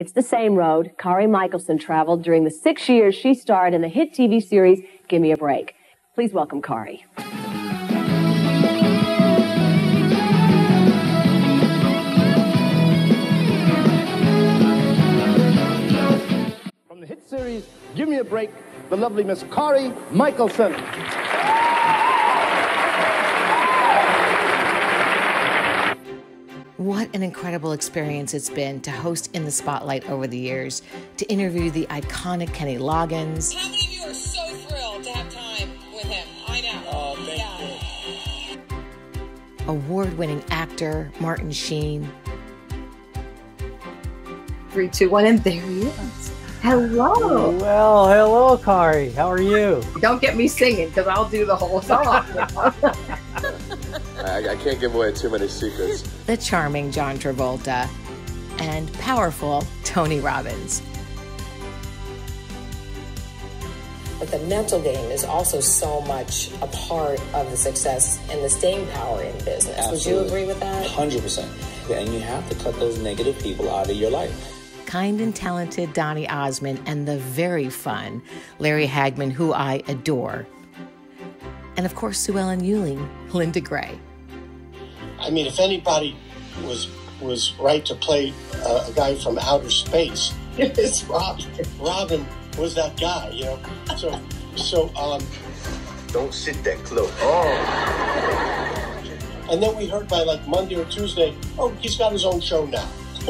It's the same road Kari Michaelsen traveled during the six years she starred in the hit TV series Give Me a Break. Please welcome Kari. From the hit series Give Me a Break, the lovely Miss Kari Michaelsen. An incredible experience it's been to host In the Spotlight over the years, to interview the iconic Kenny Loggins. How many of you are so thrilled to have time with him? I know. Oh, thank yeah. you. Award winning actor Martin Sheen. Three, two, one, and there he is. Hello. Well, hello, Kari. How are you? Don't get me singing because I'll do the whole song. I, I can't give away too many secrets. The charming John Travolta and powerful Tony Robbins. But the mental game is also so much a part of the success and the staying power in business. Absolutely. Would you agree with that? 100%. And you have to cut those negative people out of your life kind and talented Donny Osmond and the very fun Larry Hagman, who I adore. And of course, Sue Ellen Ewing, Linda Gray. I mean, if anybody was was right to play uh, a guy from outer space, it's Robin. Robin was that guy, you know. So, so um, don't sit that close. Oh. And then we heard by like Monday or Tuesday, oh, he's got his own show now.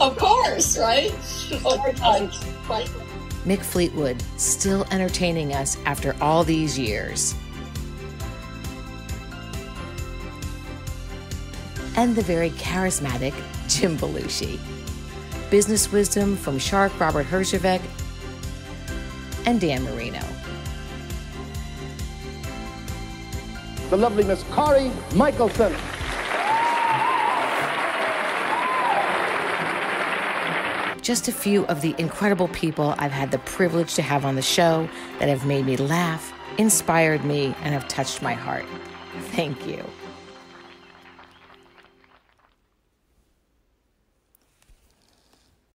of course, right? Mick Fleetwood still entertaining us after all these years. And the very charismatic Jim Belushi. Business wisdom from shark Robert Herjavec and Dan Marino. The lovely Miss Kari Michaelsen. Just a few of the incredible people I've had the privilege to have on the show that have made me laugh, inspired me, and have touched my heart. Thank you.